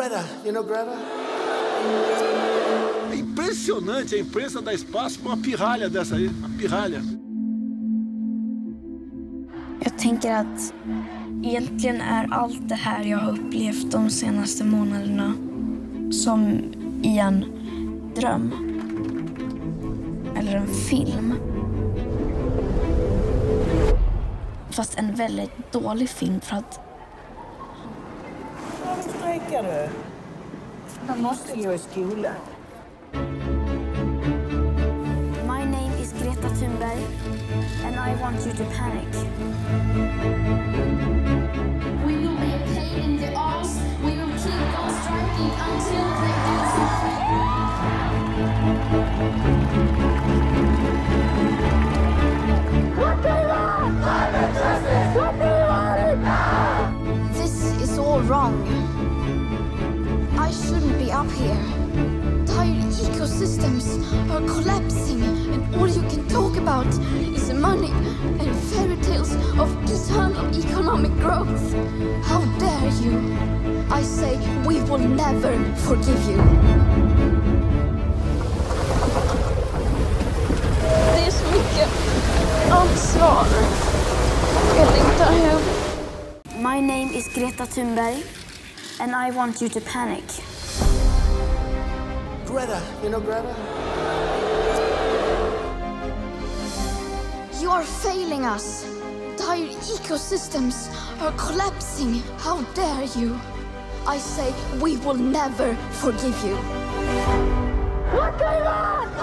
Greta, you know Greta? É impressionante a imprensa dar espaço para uma pirralha dessa aí. Uma pirralha. Jag tänker att egentligen är allt det här jag har upplevt de senaste månaderna som i en dröm. Eller en film. Fast en väldigt dålig film för att Varför du? Man måste gå i skolan. My name is Greta Thunberg and I want you to panic. We will be a pain in the arse. We will keep on striking until they do something. This is all wrong. Up here. Entire ecosystems are collapsing, and all you can talk about is money and fairy tales of eternal economic growth. How dare you? I say we will never forgive you. Det är så mycket ansvar. Jag längtar hem. My name is Greta Thunberg and I want you to panic. Greta, you know Greta? You are failing us. Entire ecosystems are collapsing. How dare you? I say we will never forgive you. What's going on? Climate justice! What